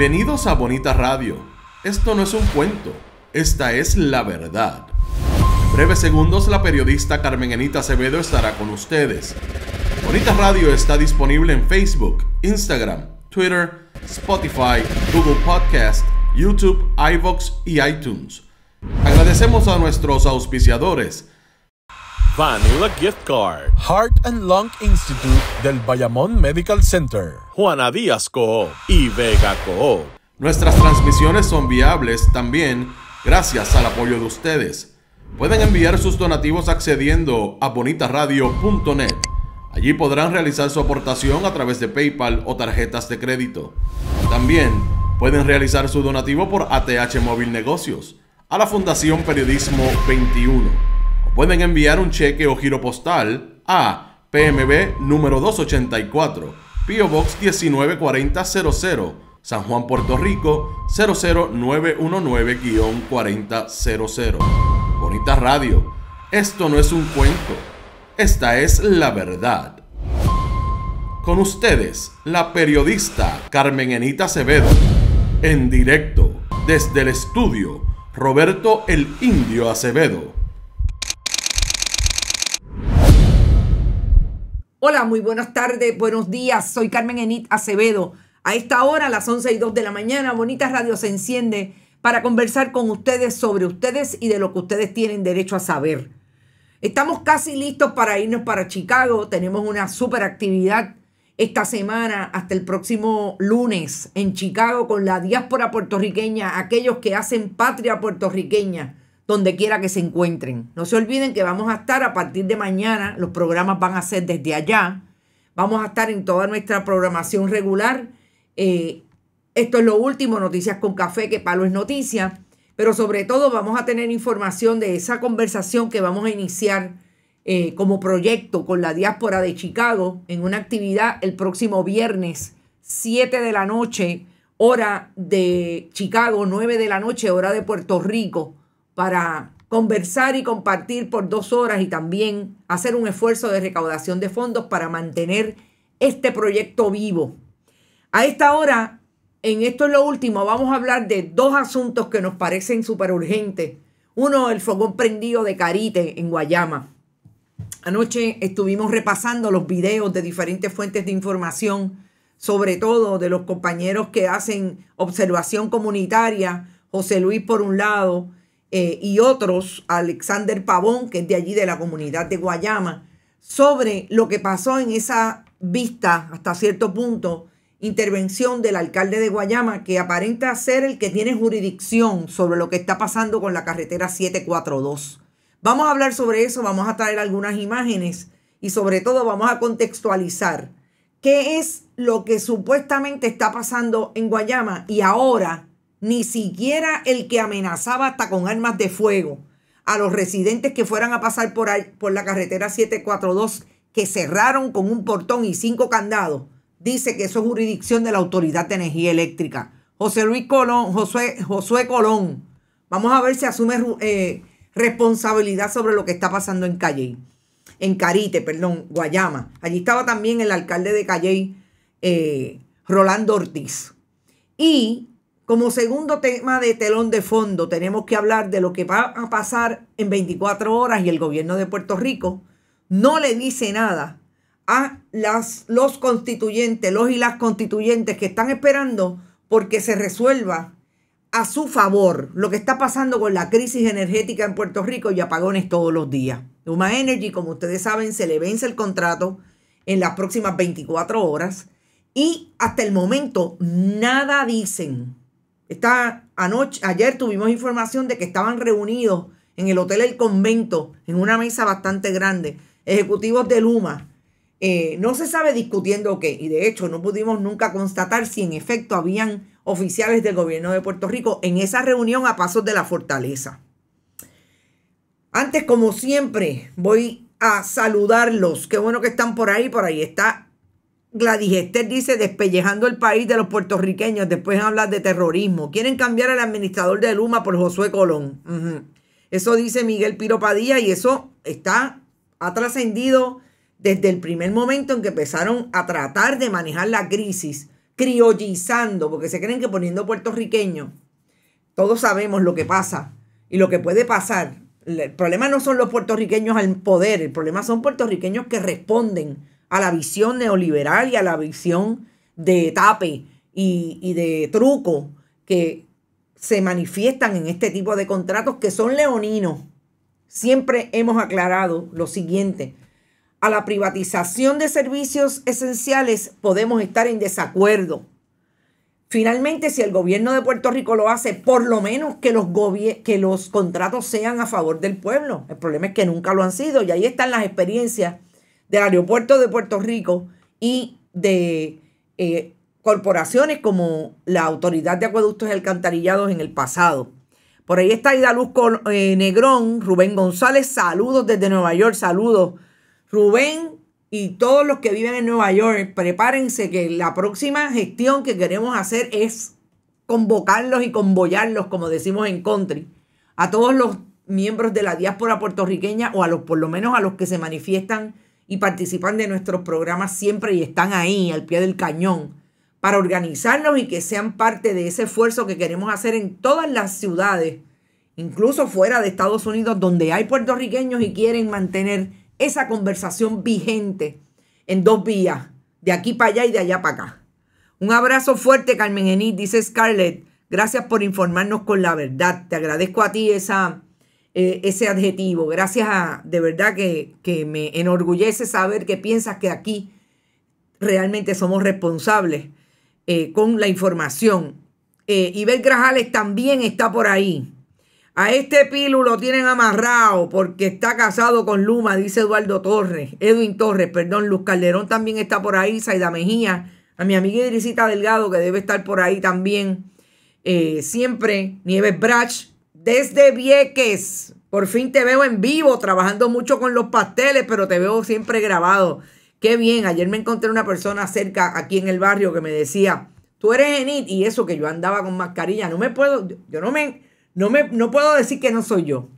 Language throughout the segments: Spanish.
Bienvenidos a Bonita Radio. Esto no es un cuento, esta es la verdad. Breves segundos la periodista Carmen Enita Acevedo estará con ustedes. Bonita Radio está disponible en Facebook, Instagram, Twitter, Spotify, Google Podcast, YouTube, iVoox y iTunes. Agradecemos a nuestros auspiciadores. Vanilla Gift Card, Heart and Lung Institute del Bayamón Medical Center. Juana Díaz Coop y Vega Coop. Nuestras transmisiones son viables también gracias al apoyo de ustedes. Pueden enviar sus donativos accediendo a bonitaradio.net. Allí podrán realizar su aportación a través de PayPal o tarjetas de crédito. También pueden realizar su donativo por ATH Móvil Negocios a la Fundación Periodismo 21. Pueden enviar un cheque o giro postal a PMB número 284, Pio Box 194000, San Juan, Puerto Rico 00919-4000. Bonita Radio. Esto no es un cuento. Esta es la verdad. Con ustedes, la periodista Carmen Enita Acevedo. En directo, desde el estudio, Roberto el Indio Acevedo. Hola, muy buenas tardes, buenos días. Soy Carmen Enit Acevedo. A esta hora, a las 11 y 2 de la mañana, Bonita Radio se enciende para conversar con ustedes sobre ustedes y de lo que ustedes tienen derecho a saber. Estamos casi listos para irnos para Chicago. Tenemos una super actividad esta semana hasta el próximo lunes en Chicago con la diáspora puertorriqueña, aquellos que hacen patria puertorriqueña, donde quiera que se encuentren. No se olviden que vamos a estar a partir de mañana, los programas van a ser desde allá. Vamos a estar en toda nuestra programación regular. Eh, esto es lo último, Noticias con Café, que palo es noticia. Pero sobre todo vamos a tener información de esa conversación que vamos a iniciar eh, como proyecto con la diáspora de Chicago en una actividad el próximo viernes, 7 de la noche, hora de Chicago, 9 de la noche, hora de Puerto Rico, para conversar y compartir por dos horas y también hacer un esfuerzo de recaudación de fondos para mantener este proyecto vivo. A esta hora en esto es lo último, vamos a hablar de dos asuntos que nos parecen súper urgentes. Uno, el fogón prendido de Carite en Guayama. Anoche estuvimos repasando los videos de diferentes fuentes de información, sobre todo de los compañeros que hacen observación comunitaria, José Luis por un lado, eh, y otros, Alexander Pavón, que es de allí de la comunidad de Guayama, sobre lo que pasó en esa vista hasta cierto punto intervención del alcalde de Guayama, que aparenta ser el que tiene jurisdicción sobre lo que está pasando con la carretera 742. Vamos a hablar sobre eso, vamos a traer algunas imágenes y sobre todo vamos a contextualizar qué es lo que supuestamente está pasando en Guayama y ahora ni siquiera el que amenazaba hasta con armas de fuego a los residentes que fueran a pasar por, ahí, por la carretera 742 que cerraron con un portón y cinco candados dice que eso es jurisdicción de la Autoridad de Energía Eléctrica. José Luis Colón, Josué, Josué Colón, vamos a ver si asume eh, responsabilidad sobre lo que está pasando en Calle, en Carite, perdón, Guayama. Allí estaba también el alcalde de Calle, eh, Rolando Ortiz. Y como segundo tema de telón de fondo, tenemos que hablar de lo que va a pasar en 24 horas y el gobierno de Puerto Rico no le dice nada a las, los constituyentes, los y las constituyentes que están esperando porque se resuelva a su favor lo que está pasando con la crisis energética en Puerto Rico y apagones todos los días. Luma Energy, como ustedes saben, se le vence el contrato en las próximas 24 horas y hasta el momento nada dicen. Esta anoche, ayer tuvimos información de que estaban reunidos en el Hotel El Convento, en una mesa bastante grande, ejecutivos de Luma, eh, no se sabe discutiendo qué, y de hecho no pudimos nunca constatar si en efecto habían oficiales del gobierno de Puerto Rico en esa reunión a pasos de la fortaleza. Antes, como siempre, voy a saludarlos. Qué bueno que están por ahí. Por ahí está Gladys Esther dice, despellejando el país de los puertorriqueños. Después hablar de terrorismo. Quieren cambiar al administrador de Luma por Josué Colón. Eso dice Miguel Piropadía y eso está, ha trascendido desde el primer momento en que empezaron a tratar de manejar la crisis, criollizando, porque se creen que poniendo puertorriqueños, todos sabemos lo que pasa y lo que puede pasar. El problema no son los puertorriqueños al poder, el problema son puertorriqueños que responden a la visión neoliberal y a la visión de tape y, y de truco que se manifiestan en este tipo de contratos que son leoninos. Siempre hemos aclarado lo siguiente. A la privatización de servicios esenciales podemos estar en desacuerdo. Finalmente, si el gobierno de Puerto Rico lo hace, por lo menos que los, que los contratos sean a favor del pueblo. El problema es que nunca lo han sido y ahí están las experiencias del aeropuerto de Puerto Rico y de eh, corporaciones como la Autoridad de Acueductos y Alcantarillados en el pasado. Por ahí está Idaluz eh, Negrón, Rubén González, saludos desde Nueva York, saludos. Rubén y todos los que viven en Nueva York, prepárense que la próxima gestión que queremos hacer es convocarlos y convoyarlos, como decimos en country, a todos los miembros de la diáspora puertorriqueña o a los por lo menos a los que se manifiestan y participan de nuestros programas siempre y están ahí al pie del cañón para organizarnos y que sean parte de ese esfuerzo que queremos hacer en todas las ciudades, incluso fuera de Estados Unidos, donde hay puertorriqueños y quieren mantener esa conversación vigente en dos vías, de aquí para allá y de allá para acá. Un abrazo fuerte, Carmen Enid, dice Scarlett. Gracias por informarnos con la verdad. Te agradezco a ti esa, eh, ese adjetivo. Gracias a, de verdad que, que me enorgullece saber que piensas que aquí realmente somos responsables eh, con la información. Eh, Ibel Grajales también está por ahí. A este pilu lo tienen amarrado porque está casado con Luma, dice Eduardo Torres, Edwin Torres, perdón, Luz Calderón también está por ahí, Saida Mejía, a mi amiga Idrisita Delgado que debe estar por ahí también. Eh, siempre, Nieves Brach, desde Vieques. Por fin te veo en vivo, trabajando mucho con los pasteles, pero te veo siempre grabado. Qué bien, ayer me encontré una persona cerca aquí en el barrio que me decía, tú eres Enid y eso que yo andaba con mascarilla, no me puedo, yo no me, no me, no puedo decir que no soy yo.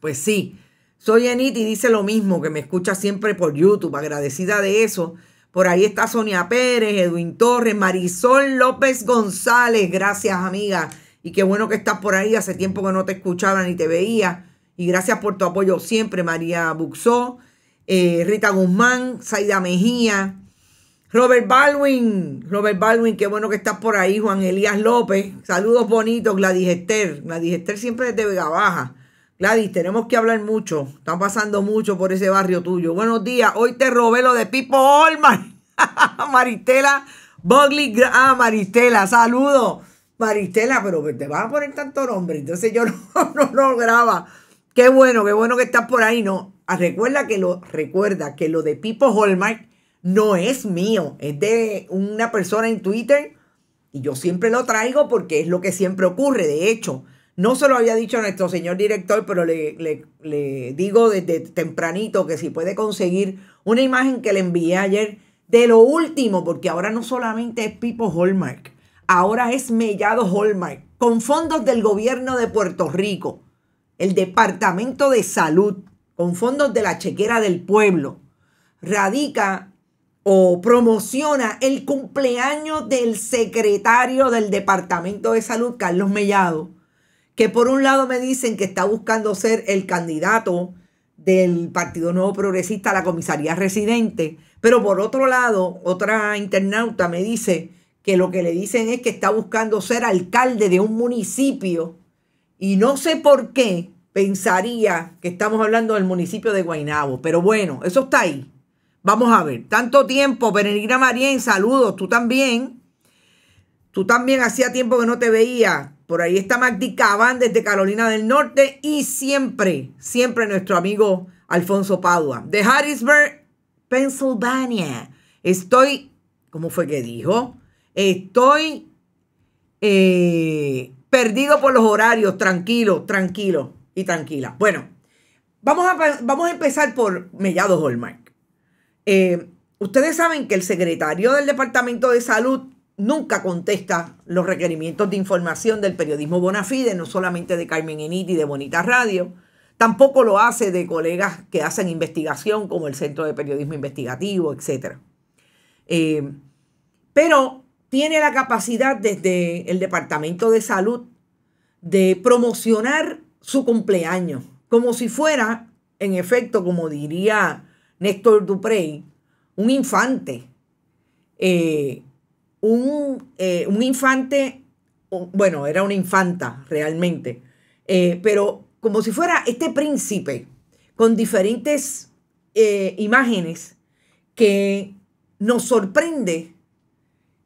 Pues sí, soy Enid y dice lo mismo, que me escucha siempre por YouTube, agradecida de eso. Por ahí está Sonia Pérez, Edwin Torres, Marisol López González, gracias amiga. Y qué bueno que estás por ahí, hace tiempo que no te escuchaba ni te veía. Y gracias por tu apoyo siempre, María Buxó. Eh, Rita Guzmán, Zaida Mejía, Robert Baldwin, Robert Baldwin, qué bueno que estás por ahí, Juan Elías López, saludos bonitos, Gladys Esther, Gladys Esther siempre desde Vega Baja. Gladys, tenemos que hablar mucho, están pasando mucho por ese barrio tuyo. Buenos días, hoy te robé lo de Pipo Olman, Maristela Bogli, ah, Maristela, saludos. Maristela, pero te vas a poner tanto nombre, entonces yo no, no, no graba. Qué bueno, qué bueno que estás por ahí, no. Ah, recuerda que lo, recuerda que lo de Pipo Hallmark no es mío, es de una persona en Twitter y yo siempre lo traigo porque es lo que siempre ocurre. De hecho, no se lo había dicho a nuestro señor director, pero le, le, digo desde tempranito que si puede conseguir una imagen que le envié ayer de lo último, porque ahora no solamente es Pipo Hallmark, ahora es Mellado Hallmark, con fondos del gobierno de Puerto Rico, el Departamento de Salud con fondos de la chequera del pueblo, radica o promociona el cumpleaños del secretario del Departamento de Salud, Carlos Mellado, que por un lado me dicen que está buscando ser el candidato del Partido Nuevo Progresista a la comisaría residente, pero por otro lado, otra internauta me dice que lo que le dicen es que está buscando ser alcalde de un municipio y no sé por qué, pensaría que estamos hablando del municipio de Guaynabo. Pero bueno, eso está ahí. Vamos a ver. Tanto tiempo, Benedicta Marien, saludos. Tú también. Tú también hacía tiempo que no te veía. Por ahí está Magdi Cabán desde Carolina del Norte. Y siempre, siempre nuestro amigo Alfonso Padua. De Harrisburg, Pennsylvania. Estoy, ¿cómo fue que dijo? Estoy eh, perdido por los horarios. Tranquilo, tranquilo y tranquila. Bueno, vamos a, vamos a empezar por Mellado Hallmark. Eh, ustedes saben que el secretario del Departamento de Salud nunca contesta los requerimientos de información del periodismo Bonafide, no solamente de Carmen Enit y de Bonita Radio, tampoco lo hace de colegas que hacen investigación como el Centro de Periodismo Investigativo, etc. Eh, pero tiene la capacidad desde el Departamento de Salud de promocionar su cumpleaños, como si fuera, en efecto, como diría Néstor Duprey, un infante. Eh, un, eh, un, infante, bueno, era una infanta realmente, eh, pero como si fuera este príncipe con diferentes imágenes que nos sorprende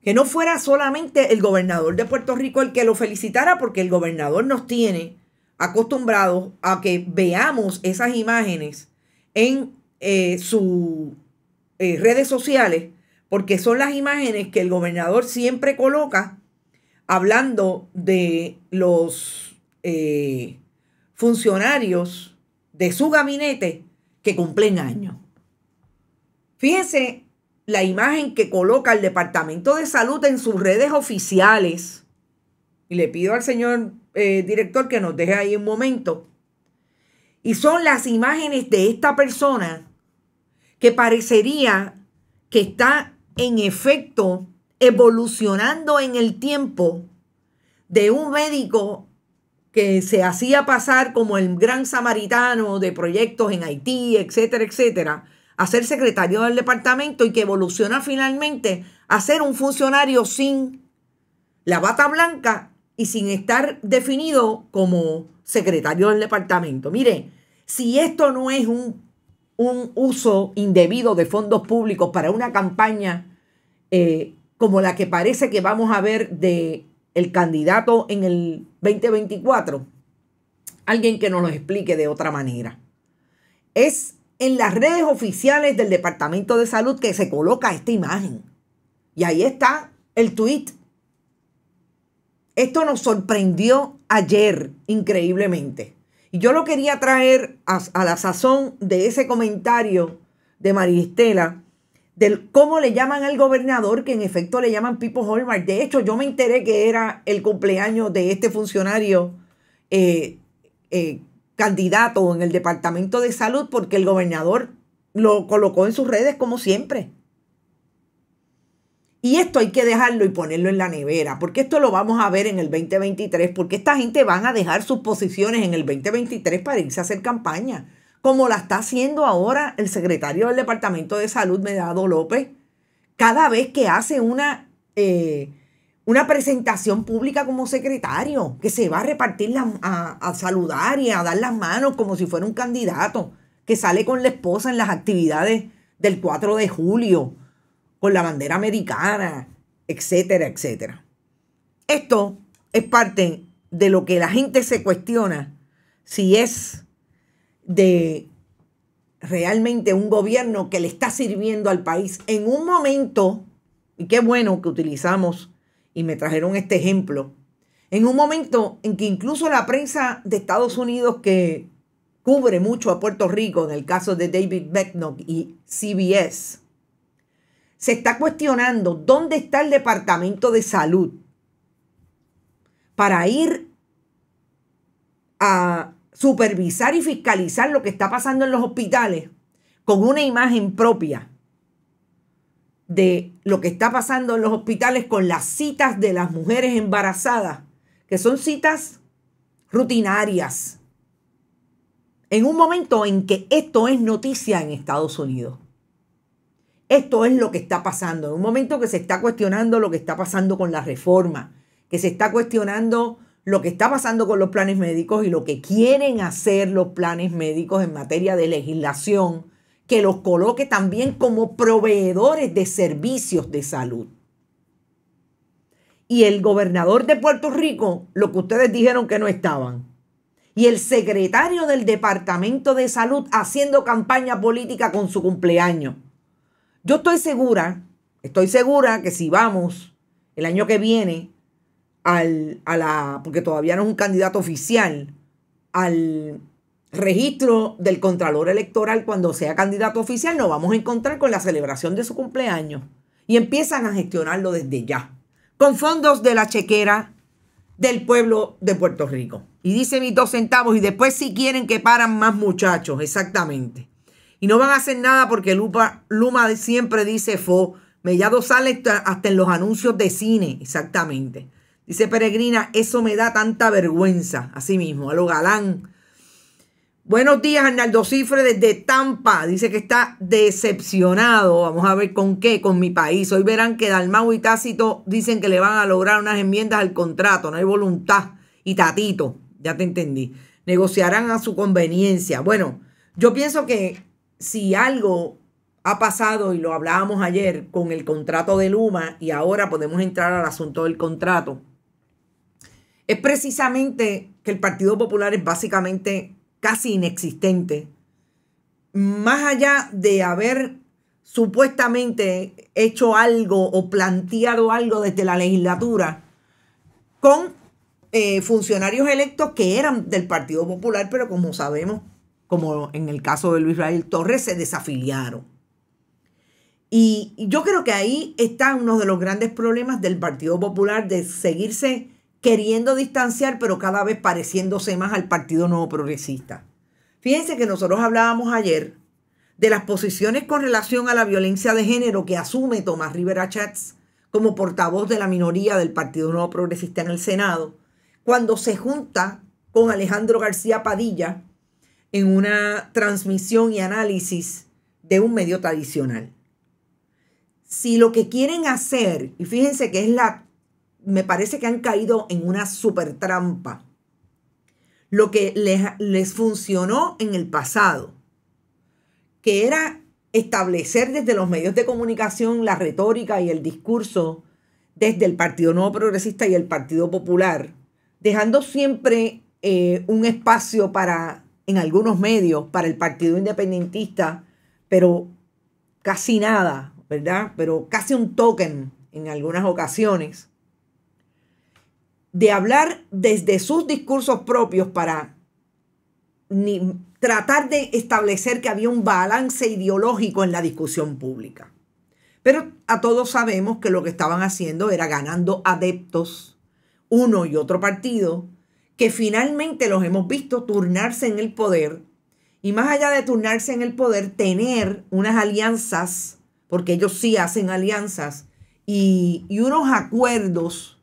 que no fuera solamente el gobernador de Puerto Rico el que lo felicitara, porque el gobernador nos tiene acostumbrados a que veamos esas imágenes en eh, sus eh, redes sociales, porque son las imágenes que el gobernador siempre coloca hablando de los eh, funcionarios de su gabinete que cumplen años. Fíjense la imagen que coloca el Departamento de Salud en sus redes oficiales. Y le pido al señor eh, director que nos deje ahí un momento. Y son las imágenes de esta persona que parecería que está en efecto evolucionando en el tiempo de un médico que se hacía pasar como el gran samaritano de proyectos en Haití, etcétera, etcétera, a ser secretario del departamento y que evoluciona finalmente a ser un funcionario sin la bata blanca y sin estar definido como secretario del departamento. Mire, si esto no es un, un uso indebido de fondos públicos para una campaña eh, como la que parece que vamos a ver de el candidato en el 2024, alguien que nos lo explique de otra manera. Es en las redes oficiales del Departamento de Salud que se coloca esta imagen. Y ahí está el tweet. Esto nos sorprendió ayer increíblemente. Y yo lo quería traer a, la sazón de ese comentario de Maristela, del cómo le llaman al gobernador, que en efecto le llaman Pipo Hallmark. De hecho, yo me enteré que era el cumpleaños de este funcionario eh, eh, candidato en el Departamento de Salud porque el gobernador lo colocó en sus redes como siempre. Y esto hay que dejarlo y ponerlo en la nevera, porque esto lo vamos a ver en el 2023, porque esta gente van a dejar sus posiciones en el 2023 para irse a hacer campaña, como la está haciendo ahora el secretario del Departamento de Salud, Medado López, cada vez que hace una eh, una presentación pública como secretario, que se va a repartir, a, saludar y a dar las manos como si fuera un candidato, que sale con la esposa en las actividades del 4 de julio, con la bandera americana, etcétera, etcétera. Esto es parte de lo que la gente se cuestiona si es de realmente un gobierno que le está sirviendo al país en un momento, y qué bueno que utilizamos y me trajeron este ejemplo, en un momento en que incluso la prensa de Estados Unidos que cubre mucho a Puerto Rico, en el caso de David Becknock y CBS, se está cuestionando dónde está el Departamento de Salud para ir a supervisar y fiscalizar lo que está pasando en los hospitales con una imagen propia de lo que está pasando en los hospitales con las citas de las mujeres embarazadas, que son citas rutinarias, en un momento en que esto es noticia en Estados Unidos. Esto es lo que está pasando, en un momento que se está cuestionando lo que está pasando con la reforma, que se está cuestionando lo que está pasando con los planes médicos y lo que quieren hacer los planes médicos en materia de legislación que los coloque también como proveedores de servicios de salud. Y el gobernador de Puerto Rico, lo que ustedes dijeron que no estaban. Y el secretario del Departamento de Salud haciendo campaña política con su cumpleaños. Yo estoy segura, estoy segura que si vamos el año que viene al, a la, porque todavía no es un candidato oficial, al registro del Contralor Electoral cuando sea candidato oficial, nos vamos a encontrar con la celebración de su cumpleaños. Y empiezan a gestionarlo desde ya, con fondos de la chequera del pueblo de Puerto Rico. Y dice mis dos centavos, y después si quieren que paran más muchachos, exactamente. Y no van a hacer nada porque Lupa, Luma siempre dice fo, Mellado sale hasta en los anuncios de cine, exactamente. Dice Peregrina, eso me da tanta vergüenza. Así mismo, a lo galán. Buenos días, Arnaldo Cifre desde Tampa. Dice que está decepcionado. Vamos a ver con qué, con mi país. Hoy verán que Dalmau y Tácito dicen que le van a lograr unas enmiendas al contrato. No hay voluntad. Y Tatito, ya te entendí. Negociarán a su conveniencia. Bueno, yo pienso que si algo ha pasado, y lo hablábamos ayer con el contrato de Luma, y ahora podemos entrar al asunto del contrato, es precisamente que el Partido Popular es básicamente casi inexistente, más allá de haber supuestamente hecho algo o planteado algo desde la legislatura con eh, funcionarios electos que eran del Partido Popular, pero como sabemos, como en el caso de Luis Raúl Torres, se desafiliaron. Y yo creo que ahí está uno de los grandes problemas del Partido Popular de seguirse queriendo distanciar, pero cada vez pareciéndose más al Partido Nuevo Progresista. Fíjense que nosotros hablábamos ayer de las posiciones con relación a la violencia de género que asume Tomás Rivera Chats como portavoz de la minoría del Partido Nuevo Progresista en el Senado, cuando se junta con Alejandro García Padilla en una transmisión y análisis de un medio tradicional. Si lo que quieren hacer, y fíjense que es la me parece que han caído en una super trampa. Lo que les, les funcionó en el pasado, que era establecer desde los medios de comunicación la retórica y el discurso desde el Partido Nuevo Progresista y el Partido Popular, dejando siempre eh, un espacio para, en algunos medios, para el Partido Independentista, pero casi nada, ¿verdad? Pero casi un token en algunas ocasiones de hablar desde sus discursos propios para ni, tratar de establecer que había un balance ideológico en la discusión pública. Pero a todos sabemos que lo que estaban haciendo era ganando adeptos, uno y otro partido, que finalmente los hemos visto turnarse en el poder y más allá de turnarse en el poder, tener unas alianzas, porque ellos sí hacen alianzas, y, y unos acuerdos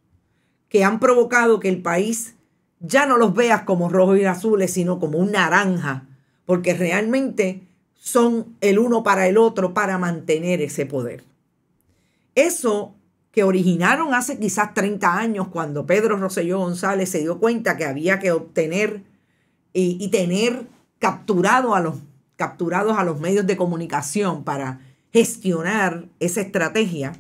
que han provocado que el país ya no los veas como rojos y azules, sino como un naranja, porque realmente son el uno para el otro para mantener ese poder. Eso que originaron hace quizás 30 años cuando Pedro Rosselló González se dio cuenta que había que obtener y, y tener capturado a los, capturados a los medios de comunicación para gestionar esa estrategia,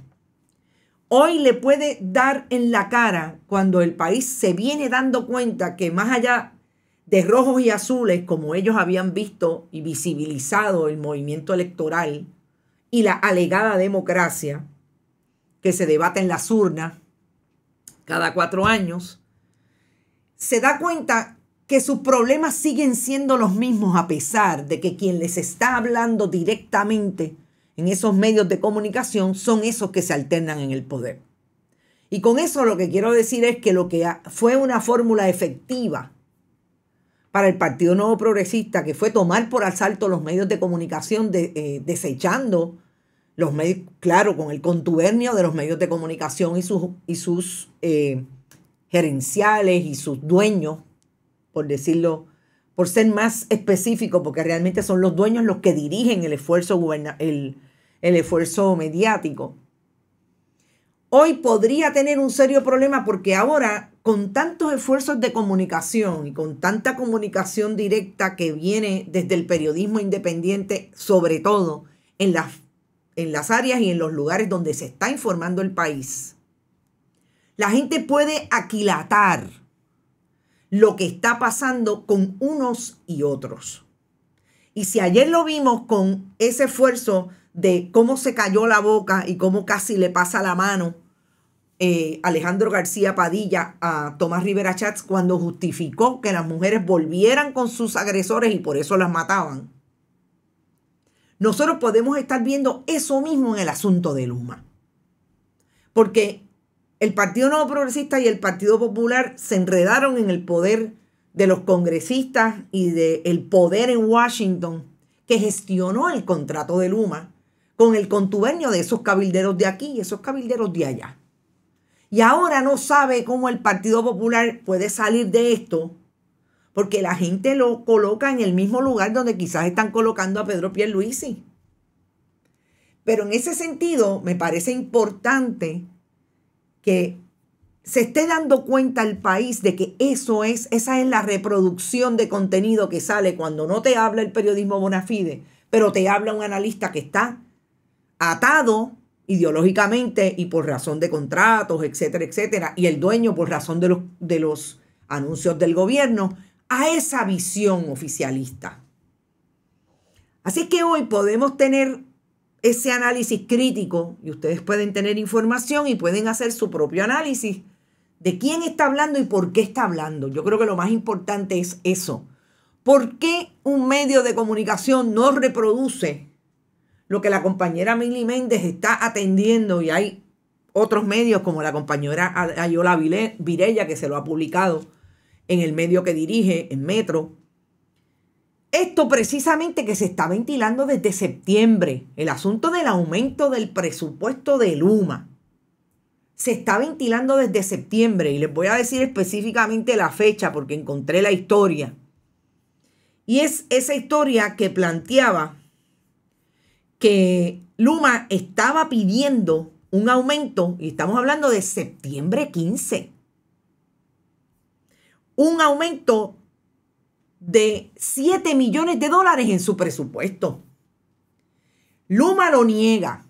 hoy le puede dar en la cara cuando el país se viene dando cuenta que más allá de rojos y azules, como ellos habían visto y visibilizado el movimiento electoral y la alegada democracia que se debate en las urnas cada cuatro años, se da cuenta que sus problemas siguen siendo los mismos a pesar de que quien les está hablando directamente en esos medios de comunicación son esos que se alternan en el poder. Y con eso lo que quiero decir es que lo que fue una fórmula efectiva para el Partido Nuevo Progresista, que fue tomar por asalto los medios de comunicación, eh, desechando los medios, claro, con el contubernio de los medios de comunicación y sus, y sus eh, gerenciales y sus dueños, por decirlo por ser más específico, porque realmente son los dueños los que dirigen el esfuerzo, el esfuerzo mediático. Hoy podría tener un serio problema porque ahora, con tantos esfuerzos de comunicación y con tanta comunicación directa que viene desde el periodismo independiente, sobre todo en las, en las áreas y en los lugares donde se está informando el país, la gente puede aquilatar lo que está pasando con unos y otros. Y si ayer lo vimos con ese esfuerzo de cómo se cayó la boca y cómo casi le pasa la mano eh, Alejandro García Padilla a Tomás Rivera Chats cuando justificó que las mujeres volvieran con sus agresores y por eso las mataban. Nosotros podemos estar viendo eso mismo en el asunto de Luma. Porque el Partido Nuevo Progresista y el Partido Popular se enredaron en el poder de los congresistas y del poder en Washington que gestionó el contrato de Luma con el contubernio de esos cabilderos de aquí y esos cabilderos de allá. Y ahora no sabe cómo el Partido Popular puede salir de esto, porque la gente lo coloca en el mismo lugar donde quizás están colocando a Pedro Pierluisi. Pero en ese sentido, me parece importante que se esté dando cuenta el país de que eso es, esa es la reproducción de contenido que sale cuando no te habla el periodismo bona fide, pero te habla un analista que está atado ideológicamente y por razón de contratos, etcétera, etcétera, y el dueño por razón de los, de los anuncios del gobierno, a esa visión oficialista. Así que hoy podemos tener ese análisis crítico y ustedes pueden tener información y pueden hacer su propio análisis de quién está hablando y por qué está hablando. Yo creo que lo más importante es eso. ¿Por qué un medio de comunicación no reproduce lo que la compañera Milly Méndez está atendiendo y hay otros medios como la compañera Ayola Virella que se lo ha publicado en el medio que dirige, en Metro? Esto precisamente que se está ventilando desde septiembre, el asunto del aumento del presupuesto de Luma. Se está ventilando desde septiembre y les voy a decir específicamente la fecha porque encontré la historia. Y es esa historia que planteaba que Luma estaba pidiendo un aumento, y estamos hablando de septiembre 15, un aumento de 7 millones de dólares en su presupuesto. Luma lo niega,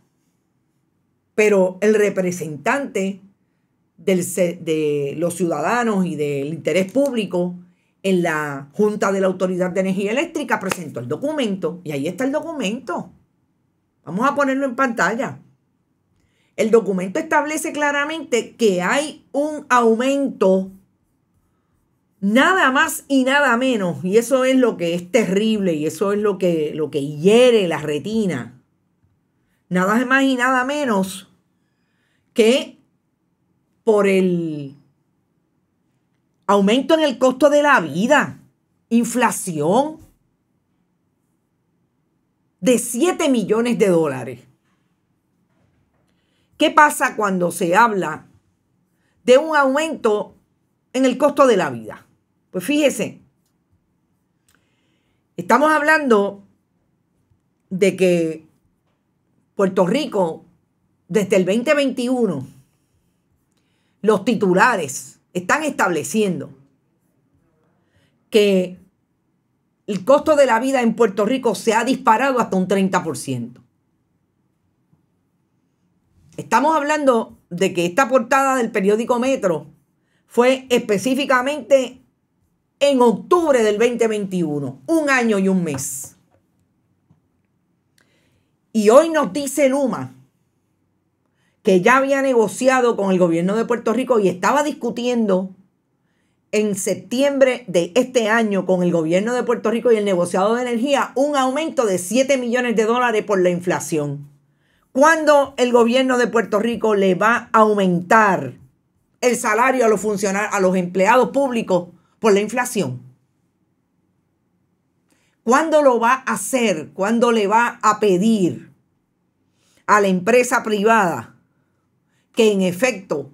pero el representante de los ciudadanos y del interés público en la Junta de la Autoridad de Energía Eléctrica presentó el documento y ahí está el documento. Vamos a ponerlo en pantalla. El documento establece claramente que hay un aumento nada más y nada menos, y eso es lo que es terrible y eso es lo que, lo que hiere la retina, nada más y nada menos que por el aumento en el costo de la vida, inflación de 7 millones de dólares. ¿Qué pasa cuando se habla de un aumento en el costo de la vida? Pues fíjese, estamos hablando de que Puerto Rico, desde el 2021, los titulares están estableciendo que el costo de la vida en Puerto Rico se ha disparado hasta un 30%. Estamos hablando de que esta portada del periódico Metro fue específicamente en octubre del 2021, un año y un mes. Y hoy nos dice Luma que ya había negociado con el gobierno de Puerto Rico y estaba discutiendo en septiembre de este año con el gobierno de Puerto Rico y el negociado de energía un aumento de 7 millones de dólares por la inflación. ¿Cuándo el gobierno de Puerto Rico le va a aumentar el salario a los funcionarios, a los empleados públicos por la inflación. ¿Cuándo lo va a hacer? ¿Cuándo le va a pedir a la empresa privada que en efecto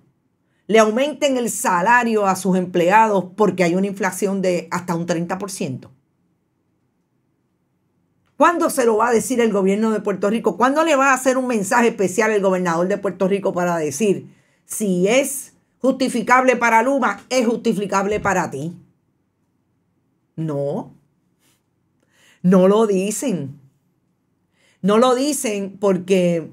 le aumenten el salario a sus empleados porque hay una inflación de hasta un 30%? ¿Cuándo se lo va a decir el gobierno de Puerto Rico? ¿Cuándo le va a hacer un mensaje especial el gobernador de Puerto Rico para decir si es justificable para Luma es justificable para ti. No, no lo dicen. No lo dicen porque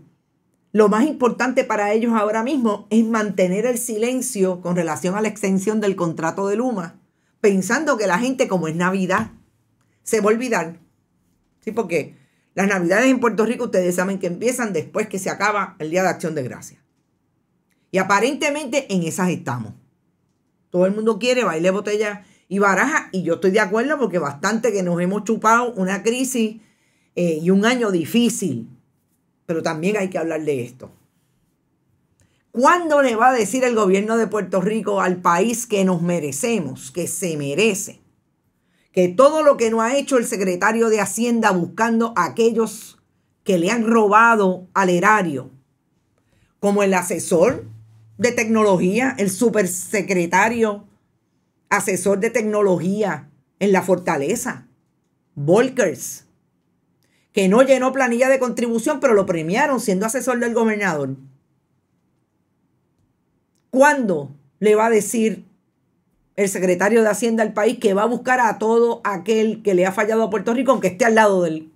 lo más importante para ellos ahora mismo es mantener el silencio con relación a la extensión del contrato de Luma, pensando que la gente, como es Navidad, se va a olvidar. Sí, porque las Navidades en Puerto Rico ustedes saben que empiezan después que se acaba el Día de Acción de Gracias. Y aparentemente en esas estamos. Todo el mundo quiere baile, botella y baraja. Y yo estoy de acuerdo porque bastante que nos hemos chupado una crisis eh, y un año difícil. Pero también hay que hablar de esto. ¿Cuándo le va a decir el gobierno de Puerto Rico al país que nos merecemos, que se merece? Que todo lo que no ha hecho el secretario de Hacienda buscando a aquellos que le han robado al erario, como el asesor de tecnología, el supersecretario asesor de tecnología en la fortaleza, Volkers, que no llenó planilla de contribución, pero lo premiaron siendo asesor del gobernador. ¿Cuándo le va a decir el secretario de Hacienda al país que va a buscar a todo aquel que le ha fallado a Puerto Rico, aunque esté al lado del,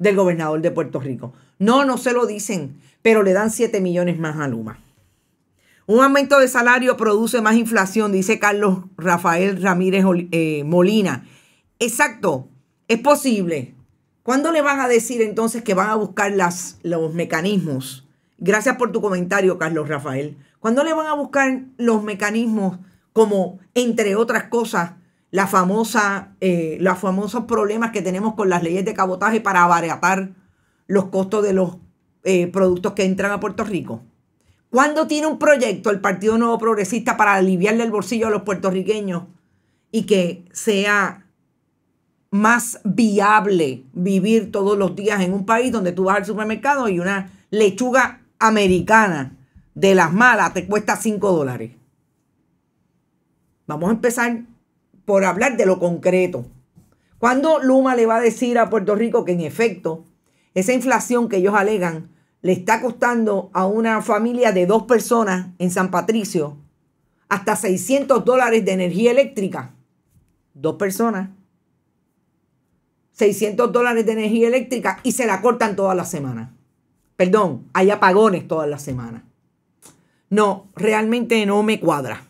del gobernador de Puerto Rico? No, no se lo dicen, pero le dan 7 millones más a Luma. Un aumento de salario produce más inflación, dice Carlos Rafael Ramírez eh, Molina. Exacto, es posible. ¿Cuándo le van a decir entonces que van a buscar las, los mecanismos? Gracias por tu comentario, Carlos Rafael. ¿Cuándo le van a buscar los mecanismos como, entre otras cosas, la famosa, eh, los famosos problemas que tenemos con las leyes de cabotaje para abaratar los costos de los eh, productos que entran a Puerto Rico? ¿Cuándo tiene un proyecto el Partido Nuevo Progresista para aliviarle el bolsillo a los puertorriqueños y que sea más viable vivir todos los días en un país donde tú vas al supermercado y una lechuga americana de las malas te cuesta 5 dólares. Vamos a empezar por hablar de lo concreto. ¿Cuándo Luma le va a decir a Puerto Rico que en efecto esa inflación que ellos alegan le está costando a una familia de dos personas en San Patricio hasta 600 dólares de energía eléctrica? Dos personas. 600 dólares de energía eléctrica y se la cortan todas las semanas. Perdón, hay apagones todas las semanas. No, realmente no me cuadra.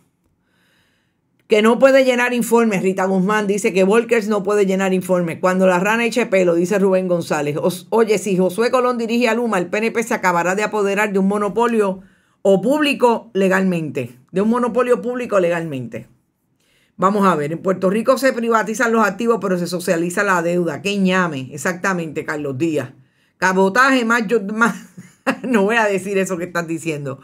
Que no puede llenar informes, Rita Guzmán dice que Volkers no puede llenar informes. Cuando la rana eche pelo, dice Rubén González. Oye, si Josué Colón dirige a Luma, el PNP se acabará de apoderar de un monopolio o público legalmente. De un monopolio público legalmente. Vamos a ver, en Puerto Rico se privatizan los activos, pero se socializa la deuda. ¿Qué ñame? Exactamente, Carlos Díaz. Cabotaje más, yo, más. no voy a decir eso que estás diciendo.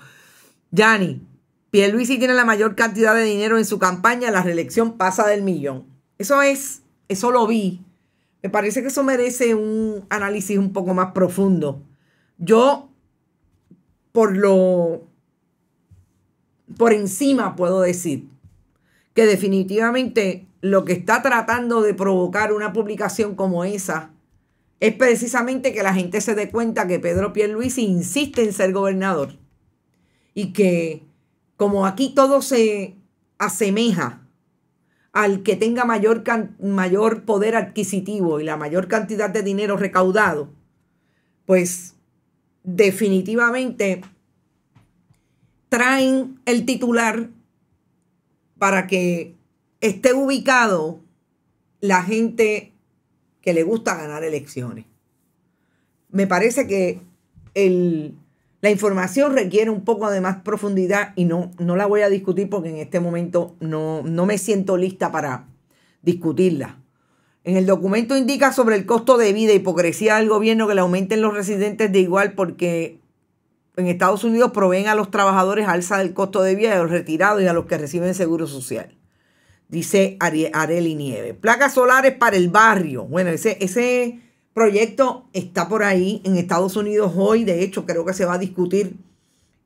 Yanni, Pierluisi tiene la mayor cantidad de dinero en su campaña, la reelección pasa del millón. Eso es, eso lo vi. Me parece que eso merece un análisis un poco más profundo. Yo, por lo, por encima puedo decir que definitivamente lo que está tratando de provocar una publicación como esa es precisamente que la gente se dé cuenta que Pedro Pierluisi insiste en ser gobernador y que como aquí todo se asemeja al que tenga mayor, mayor poder adquisitivo y la mayor cantidad de dinero recaudado, pues definitivamente traen el titular para que esté ubicado la gente que le gusta ganar elecciones. Me parece que el, la información requiere un poco de más profundidad y no, no la voy a discutir porque en este momento no, no me siento lista para discutirla. En el documento indica sobre el costo de vida, hipocresía del gobierno que le aumenten los residentes de igual porque en Estados Unidos proveen a los trabajadores alza del costo de vida de los retirados y a los que reciben seguro social. Dice Areli Nieve. Placas solares para el barrio. Bueno, ese, ese proyecto está por ahí en Estados Unidos hoy. De hecho, creo que se va a discutir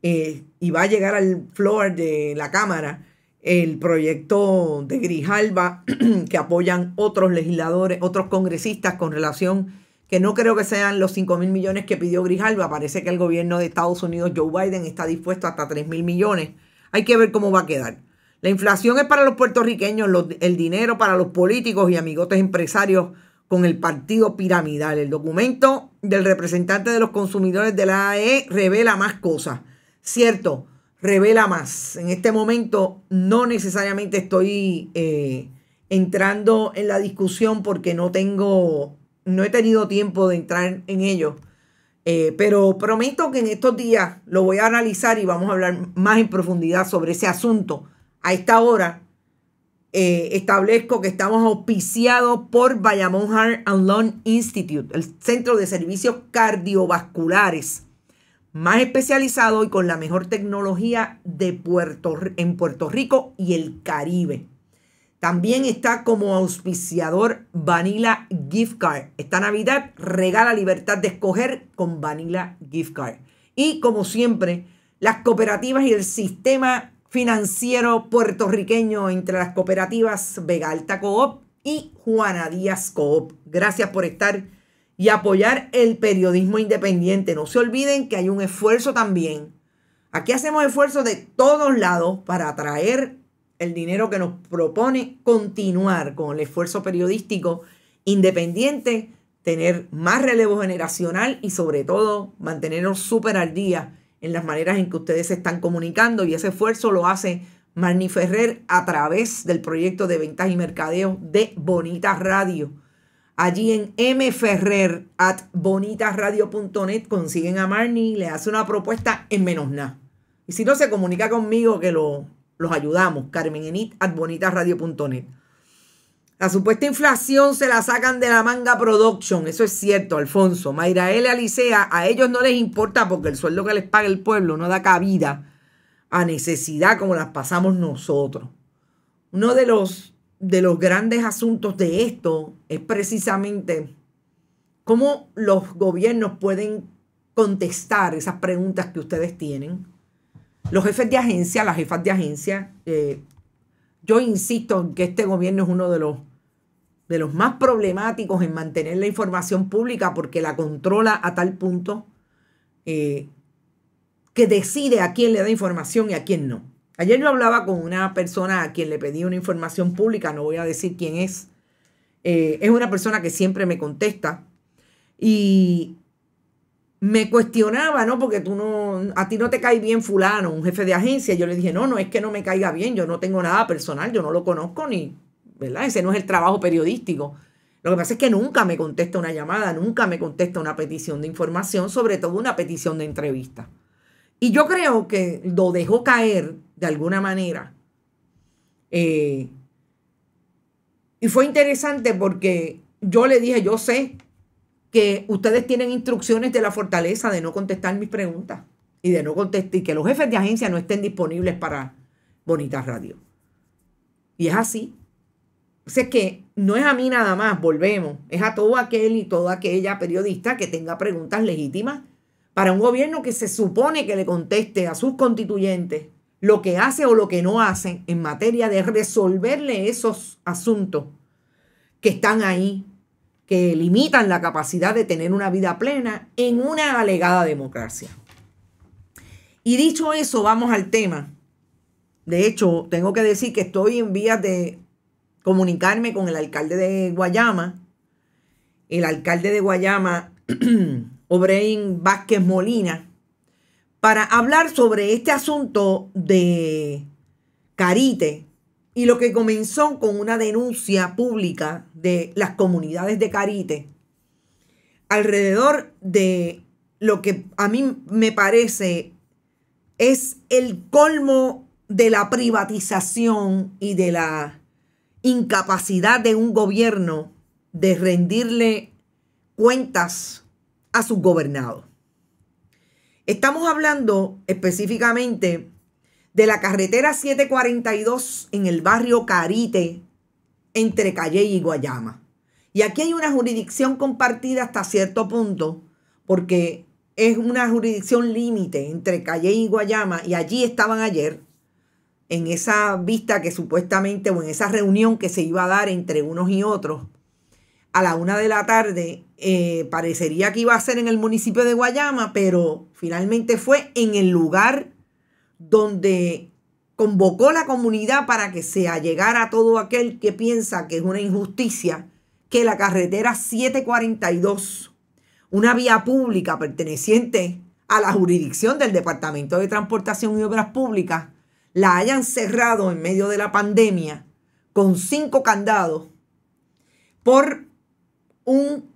eh, y va a llegar al floor de la Cámara el proyecto de Grijalba que apoyan otros legisladores, otros congresistas con relación que no creo que sean los 5 mil millones que pidió Grijalba. Parece que el gobierno de Estados Unidos, Joe Biden, está dispuesto hasta 3 mil millones. Hay que ver cómo va a quedar. La inflación es para los puertorriqueños, el dinero para los políticos y amigotes empresarios con el partido piramidal. El documento del representante de los consumidores de la AE revela más cosas. Cierto, revela más. En este momento no necesariamente estoy eh, entrando en la discusión porque no tengo, no he tenido tiempo de entrar en ello. Eh, pero prometo que en estos días lo voy a analizar y vamos a hablar más en profundidad sobre ese asunto. A esta hora eh, establezco que estamos auspiciados por Bayamón Heart and Lung Institute, el centro de servicios cardiovasculares más especializado y con la mejor tecnología de Puerto, en Puerto Rico y el Caribe. También está como auspiciador Vanilla Gift Card. Esta Navidad regala libertad de escoger con Vanilla Gift Card. Y como siempre, las cooperativas y el sistema financiero puertorriqueño entre las cooperativas Vega Alta Coop y Juana Díaz Coop. Gracias por estar y apoyar el periodismo independiente. No se olviden que hay un esfuerzo también. Aquí hacemos esfuerzos de todos lados para atraer el dinero que nos propone continuar con el esfuerzo periodístico independiente, tener más relevo generacional y sobre todo mantenernos súper al día en las maneras en que ustedes se están comunicando y ese esfuerzo lo hace Marni Ferrer a través del proyecto de ventas y mercadeo de Bonita Radio. Allí en mferrer at bonitasradio.net consiguen a Marnie, le hace una propuesta en menos nada. Y si no, se comunica conmigo que lo, los ayudamos. Carmen Enit at bonitasradio.net. La supuesta inflación se la sacan de la manga production. Eso es cierto, Alfonso. Mayra L. Alicea, a ellos no les importa porque el sueldo que les paga el pueblo no da cabida a necesidad como las pasamos nosotros. Uno de los, de los grandes asuntos de esto es precisamente cómo los gobiernos pueden contestar esas preguntas que ustedes tienen. Los jefes de agencia, las jefas de agencia, eh, yo insisto en que este gobierno es uno de los de los más problemáticos en mantener la información pública porque la controla a tal punto eh, que decide a quién le da información y a quién no. Ayer yo hablaba con una persona a quien le pedí una información pública, no voy a decir quién es. Eh, es una persona que siempre me contesta y me cuestionaba, ¿no? Porque tú no, a ti no te cae bien fulano, un jefe de agencia. Yo le dije, no, no es que no me caiga bien, yo no tengo nada personal, yo no lo conozco ni, ¿verdad? Ese no es el trabajo periodístico. Lo que pasa es que nunca me contesta una llamada, nunca me contesta una petición de información, sobre todo una petición de entrevista. Y yo creo que lo dejó caer de alguna manera. Eh, y fue interesante porque yo le dije, yo sé que ustedes tienen instrucciones de la fortaleza de no contestar mis preguntas y de no contestar y que los jefes de agencia no estén disponibles para Bonita Radio. Y es así. O sea, que no es a mí nada más, volvemos, es a todo aquel y toda aquella periodista que tenga preguntas legítimas para un gobierno que se supone que le conteste a sus constituyentes lo que hace o lo que no hace en materia de resolverle esos asuntos que están ahí, que limitan la capacidad de tener una vida plena en una alegada democracia. Y dicho eso, vamos al tema. De hecho, tengo que decir que estoy en vías de comunicarme con el alcalde de Guayama, el alcalde de Guayama, Obrein Vázquez Molina, para hablar sobre este asunto de Carite y lo que comenzó con una denuncia pública de las comunidades de Carite alrededor de lo que a mí me parece es el colmo de la privatización y de la incapacidad de un gobierno de rendirle cuentas a sus gobernados. Estamos hablando específicamente de la carretera 742 en el barrio Carite, entre Calle y Guayama. Y aquí hay una jurisdicción compartida hasta cierto punto, porque es una jurisdicción límite entre Calle y Guayama, y allí estaban ayer en esa vista que supuestamente, o en esa reunión que se iba a dar entre unos y otros, a la una de la tarde, eh, parecería que iba a ser en el municipio de Guayama, pero finalmente fue en el lugar donde convocó la comunidad para que se allegara a todo aquel que piensa que es una injusticia que la carretera 742, una vía pública perteneciente a la jurisdicción del Departamento de Transportación y Obras Públicas, la hayan cerrado en medio de la pandemia con cinco candados por un,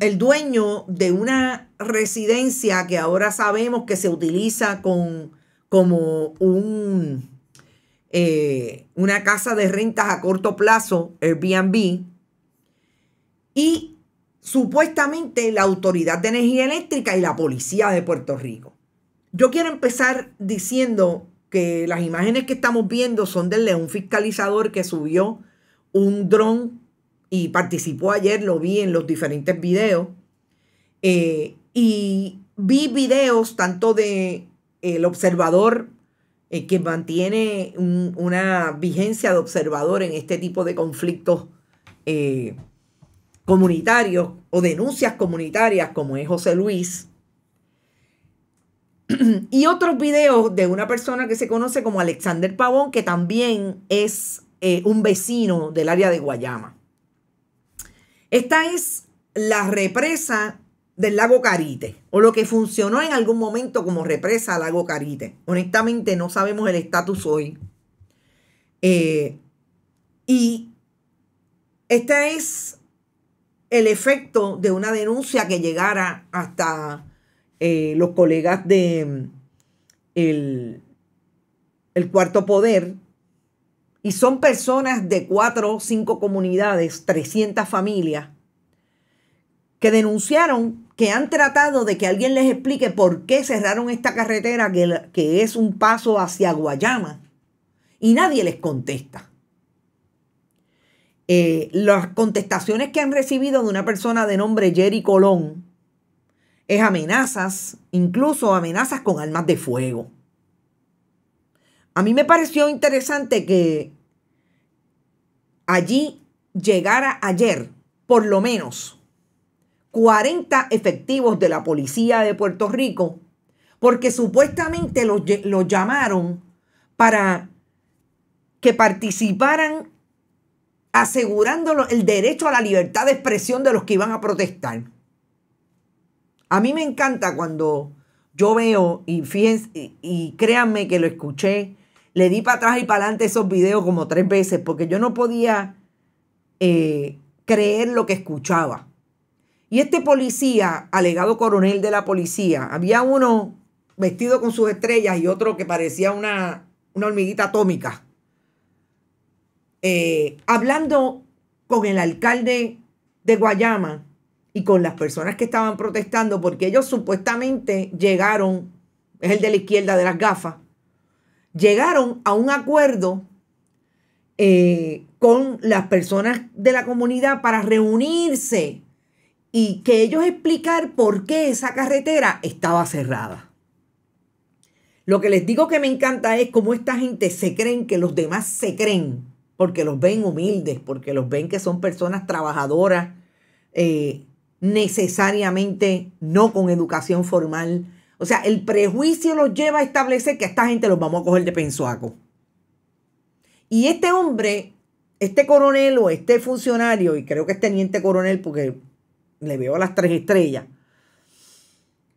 el dueño de una residencia que ahora sabemos que se utiliza con, como un, eh, una casa de rentas a corto plazo, Airbnb, y supuestamente la Autoridad de Energía Eléctrica y la Policía de Puerto Rico. Yo quiero empezar diciendo que las imágenes que estamos viendo son del león fiscalizador que subió un dron y participó ayer, lo vi en los diferentes videos. Eh, y vi videos tanto de el observador eh, que mantiene una vigencia de observador en este tipo de conflictos eh, comunitarios o denuncias comunitarias como es José Luis. y otros videos de una persona que se conoce como Alexander Pavón, que también es eh, un vecino del área de Guayama. Esta es la represa del lago Carite, o lo que funcionó en algún momento como represa al lago Carite. Honestamente no sabemos el estatus hoy. Eh, y este es el efecto de una denuncia que llegara hasta eh, los colegas de mm, el, cuarto poder. Y son personas de cuatro o cinco comunidades, 300 familias, que denunciaron que han tratado de que alguien les explique por qué cerraron esta carretera que, es un paso hacia Guayama. Y nadie les contesta. Eh, las contestaciones que han recibido de una persona de nombre Jerry Colón es amenazas, incluso amenazas con armas de fuego. A mí me pareció interesante que allí llegara ayer, por lo menos, 40 efectivos de la policía de Puerto Rico, porque supuestamente los, llamaron para que participaran asegurando el derecho a la libertad de expresión de los que iban a protestar. A mí me encanta cuando yo veo, y fíjense, y, créanme que lo escuché, le di para atrás y para adelante esos videos como tres veces, porque yo no podía eh, creer lo que escuchaba. Y este policía, alegado coronel de la policía, había uno vestido con sus estrellas y otro que parecía una, una hormiguita atómica. Eh, hablando con el alcalde de Guayama y con las personas que estaban protestando, porque ellos supuestamente llegaron, es el de la izquierda de las gafas, llegaron a un acuerdo eh, con las personas de la comunidad para reunirse y que ellos explicar por qué esa carretera estaba cerrada. Lo que les digo que me encanta es cómo esta gente se creen que los demás se creen porque los ven humildes, porque los ven que son personas trabajadoras, eh, necesariamente no con educación formal. O sea, el prejuicio los lleva a establecer que a esta gente los vamos a coger de pensuaco. Y este hombre, este coronel o este funcionario, y creo que es teniente coronel porque le veo las tres estrellas,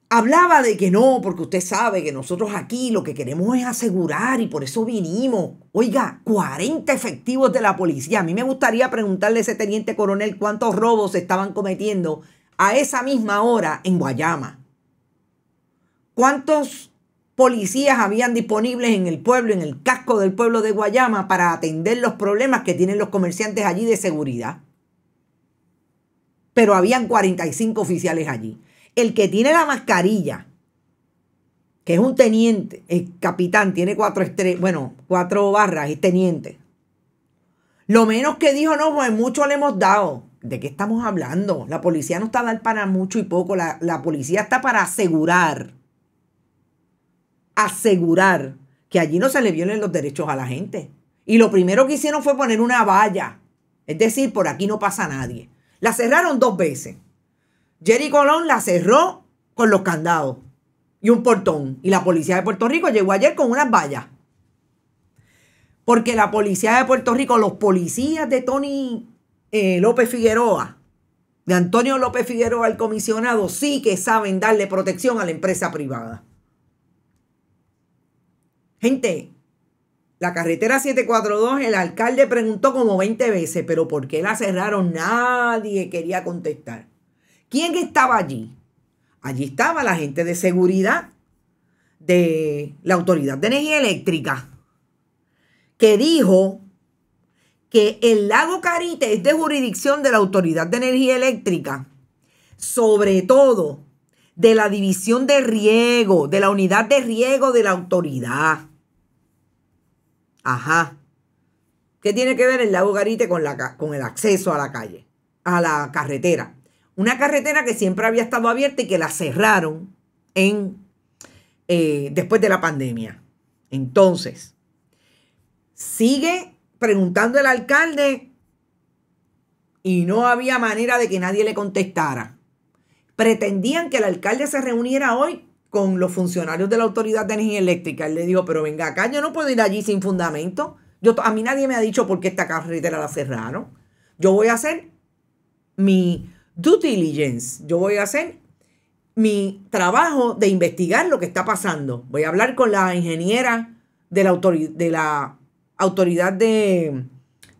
hablaba de que no, porque usted sabe que nosotros aquí lo que queremos es asegurar y por eso vinimos. Oiga, 40 efectivos de la policía. A mí me gustaría preguntarle a ese teniente coronel cuántos robos estaban cometiendo a esa misma hora en Guayama. ¿Cuántos policías habían disponibles en el pueblo, en el casco del pueblo de Guayama para atender los problemas que tienen los comerciantes allí de seguridad? Pero habían 45 oficiales allí el que tiene la mascarilla, que es un teniente, el capitán, tiene cuatro bueno, cuatro barras, es teniente. Lo menos que dijo, no, pues mucho le hemos dado. ¿De qué estamos hablando? La policía no está a dar para mucho y poco, la, la policía está para asegurar, asegurar que allí no se le violen los derechos a la gente. Y lo primero que hicieron fue poner una valla. Es decir, por aquí no pasa nadie. La cerraron dos veces. Jerry Colón la cerró con los candados y un portón. Y la policía de Puerto Rico llegó ayer con unas vallas. Porque la policía de Puerto Rico, los policías de Tony eh, López Figueroa, de Antonio López Figueroa, el comisionado, sí que saben darle protección a la empresa privada. Gente, la carretera 742, el alcalde preguntó como 20 veces, pero ¿por qué la cerraron? Nadie quería contestar. ¿Quién estaba allí? Allí estaba la gente de seguridad de la Autoridad de Energía Eléctrica, que dijo que el lago Carite es de jurisdicción de la Autoridad de Energía Eléctrica, sobre todo de la división de riego, de la unidad de riego de la autoridad. Ajá. ¿Qué tiene que ver el lago Garite con, la, con el acceso a la calle, a la carretera? Una carretera que siempre había estado abierta y que la cerraron en, eh, después de la pandemia. Entonces, sigue preguntando el alcalde y no había manera de que nadie le contestara. Pretendían que el alcalde se reuniera hoy con los funcionarios de la Autoridad de Energía Eléctrica. Él le dijo, pero venga acá, yo no puedo ir allí sin fundamento. Yo, a mí nadie me ha dicho por qué esta carretera la cerraron. Yo voy a hacer mi due diligence. Yo voy a hacer mi trabajo de investigar lo que está pasando. Voy a hablar con la ingeniera de la, autoridad de,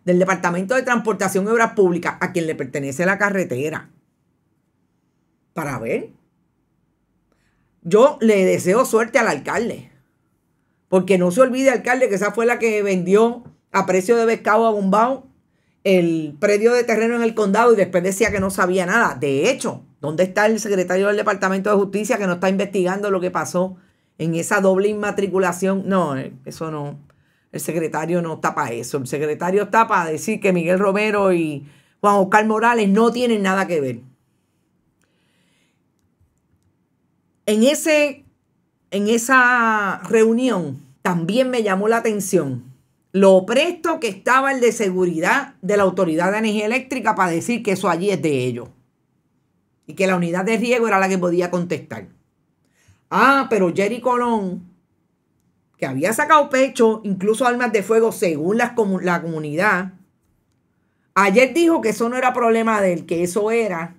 del Departamento de Transportación y Obras Públicas, a quien le pertenece la carretera, para ver. Yo le deseo suerte al alcalde, porque no se olvide, alcalde, que esa fue la que vendió a precio de pescado a Bombao el predio de terreno en el condado y después decía que no sabía nada. De hecho, ¿dónde está el secretario del Departamento de Justicia que no está investigando lo que pasó en esa doble inmatriculación? No, eh, eso no. El secretario no está para eso. El secretario está para decir que Miguel Romero y Juan Oscar Morales no tienen nada que ver. En, ese, en esa reunión también me llamó la atención lo presto que estaba el de seguridad de la Autoridad de Energía Eléctrica para decir que eso allí es de ellos. Y que la unidad de riego era la que podía contestar. Ah, pero Jerry Colón, que había sacado pecho, incluso armas de fuego según comu- la comunidad, ayer dijo que eso no era problema de él, que eso era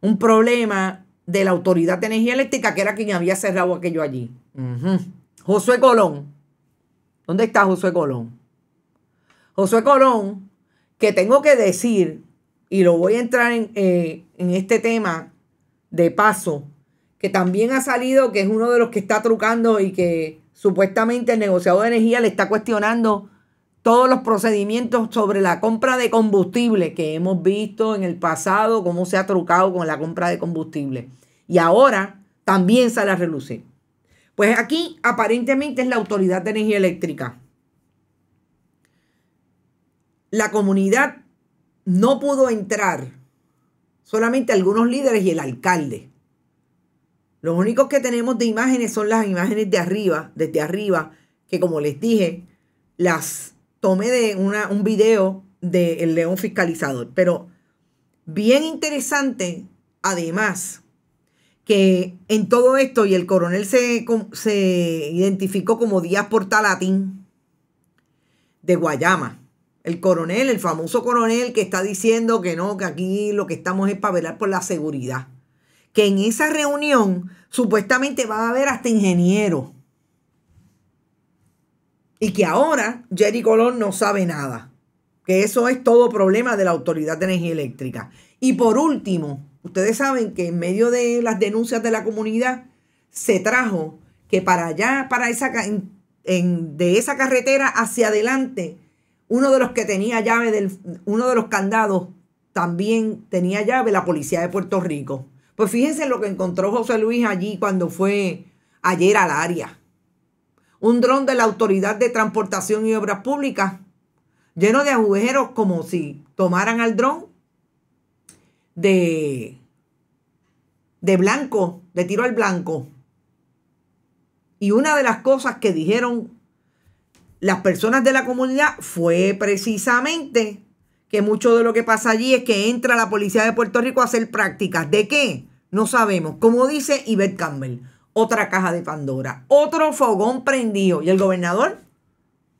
un problema de la Autoridad de Energía Eléctrica, que era quien había cerrado aquello allí. Ujú. Josué Colón. ¿Dónde está Josué Colón? Josué Colón, que tengo que decir, y lo voy a entrar en, eh, en este tema de paso, que también ha salido que es uno de los que está trucando y que supuestamente el negociador de energía le está cuestionando todos los procedimientos sobre la compra de combustible que hemos visto en el pasado, cómo se ha trucado con la compra de combustible. Y ahora también sale a relucir. Pues aquí aparentemente es la Autoridad de Energía Eléctrica. La comunidad no pudo entrar, solamente algunos líderes y el alcalde. Los únicos que tenemos de imágenes son las imágenes de arriba, desde arriba, que como les dije, las tomé de una, un video del león fiscalizador. Pero bien interesante, además, que en todo esto, y el coronel se, se identificó como Díaz Portalatín de Guayama. El coronel, el famoso coronel que está diciendo que no, que aquí lo que estamos es para velar por la seguridad. Que en esa reunión supuestamente va a haber hasta ingenieros. Y que ahora Jerry Colón no sabe nada. Que eso es todo problema de la Autoridad de Energía Eléctrica. Y por último, Ustedes saben que en medio de las denuncias de la comunidad se trajo que para allá, para esa, de esa carretera hacia adelante, uno de los que tenía llave, del, uno de los candados, también tenía llave la policía de Puerto Rico. Pues fíjense lo que encontró José Luis allí cuando fue ayer al área. Un dron de la Autoridad de Transportación y Obras Públicas, lleno de agujeros como si tomaran al dron de, de blanco, de tiro al blanco. Y una de las cosas que dijeron las personas de la comunidad fue precisamente que mucho de lo que pasa allí es que entra la policía de Puerto Rico a hacer prácticas. ¿De qué? No sabemos. Como dice Yvette Campbell, otra caja de Pandora, otro fogón prendido. ¿Y el gobernador?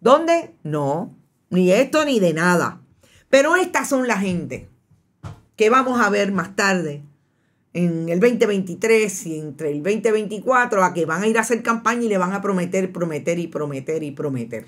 ¿Dónde? No, ni esto ni de nada. Pero estas son la gente que vamos a ver más tarde en el 2023 y entre el 2024 a que van a ir a hacer campaña y le van a prometer, prometer y prometer y prometer.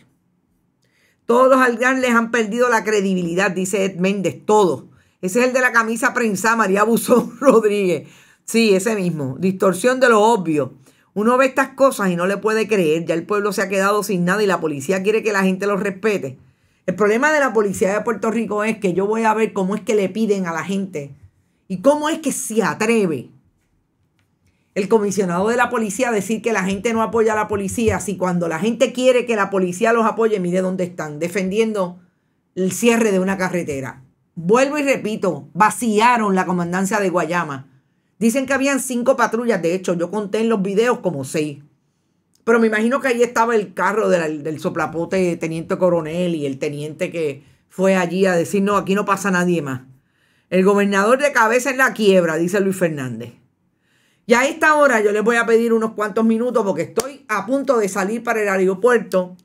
Todos los alcaldes han perdido la credibilidad, dice Ed Méndez, todos. Ese es el de la camisa prensa, María Buzón Rodríguez. Sí, ese mismo. Distorsión de lo obvio. Uno ve estas cosas y no le puede creer. Ya el pueblo se ha quedado sin nada y la policía quiere que la gente lo respete. El problema de la policía de Puerto Rico es que yo voy a ver cómo es que le piden a la gente y cómo es que se atreve el comisionado de la policía a decir que la gente no apoya a la policía si cuando la gente quiere que la policía los apoye, mire dónde están, defendiendo el cierre de una carretera. Vuelvo y repito, vaciaron la comandancia de Guayama. Dicen que habían cinco patrullas, de hecho yo conté en los videos como seis. Pero me imagino que ahí estaba el carro del, del soplapote teniente coronel y el teniente que fue allí a decir, no, aquí no pasa nadie más. El gobernador de cabeza en la quiebra, dice Luis Fernández. Y a esta hora yo les voy a pedir unos cuantos minutos porque estoy a punto de salir para el aeropuerto.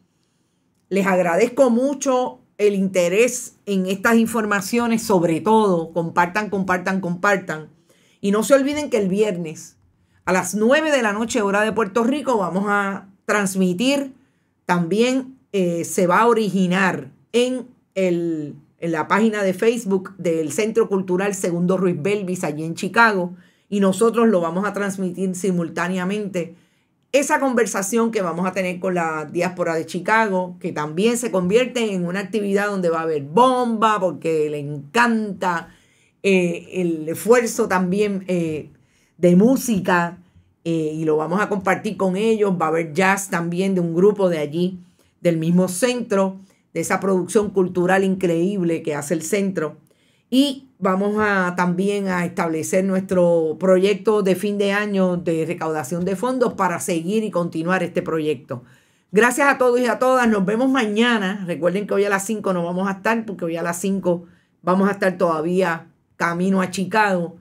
Les agradezco mucho el interés en estas informaciones, sobre todo, compartan, compartan, compartan. Y no se olviden que el viernes a las 9 de la noche, hora de Puerto Rico, vamos a transmitir. También eh, se va a originar en, el, en la página de Facebook del Centro Cultural Segundo Ruiz Belvis, allí en Chicago. Y nosotros lo vamos a transmitir simultáneamente. Esa conversación que vamos a tener con la diáspora de Chicago, que también se convierte en una actividad donde va a haber bomba, porque le encanta eh, el esfuerzo también eh, de música eh, y lo vamos a compartir con ellos. Va a haber jazz también de un grupo de allí, del mismo centro, de esa producción cultural increíble que hace el centro. Y vamos a también a establecer nuestro proyecto de fin de año de recaudación de fondos para seguir y continuar este proyecto. Gracias a todos y a todas. Nos vemos mañana. Recuerden que hoy a las 5 no vamos a estar porque hoy a las 5 vamos a estar todavía camino a Chicago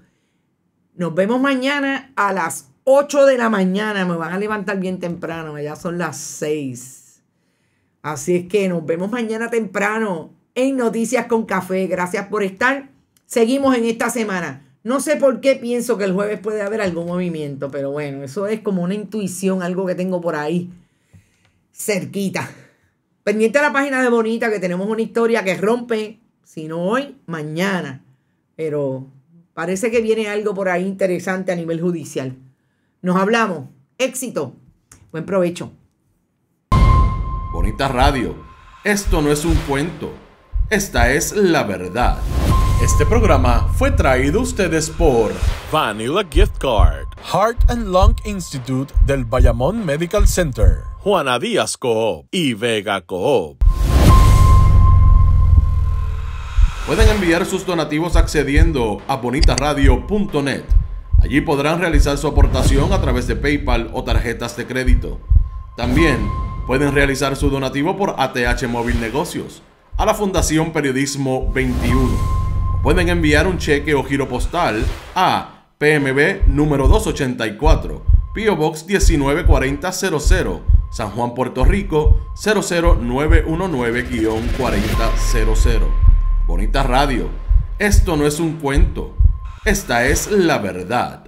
nos vemos mañana a las 8 de la mañana. Me van a levantar bien temprano. Ya son las 6. Así es que nos vemos mañana temprano en Noticias con Café. Gracias por estar. Seguimos en esta semana. No sé por qué pienso que el jueves puede haber algún movimiento, pero bueno, eso es como una intuición, algo que tengo por ahí cerquita. Pendiente a la página de Bonita que tenemos una historia que rompe, si no hoy, mañana. Pero Parece que viene algo por ahí interesante a nivel judicial. Nos hablamos. Éxito. Buen provecho. Bonita radio. Esto no es un cuento. Esta es la verdad. Este programa fue traído a ustedes por Vanilla Gift Card, Heart and Lung Institute del Bayamón Medical Center, Juana Díaz Coop y Vega Coop. Pueden enviar sus donativos accediendo a bonitasradio.net. Allí podrán realizar su aportación a través de PayPal o tarjetas de crédito. También pueden realizar su donativo por ATH Móvil Negocios a la Fundación Periodismo 21. pueden enviar un cheque o giro postal a PMB número 284, PO Box 194000, San Juan, Puerto Rico 00919-4000. Bonita Radio. Esto no es un cuento. Esta es la verdad.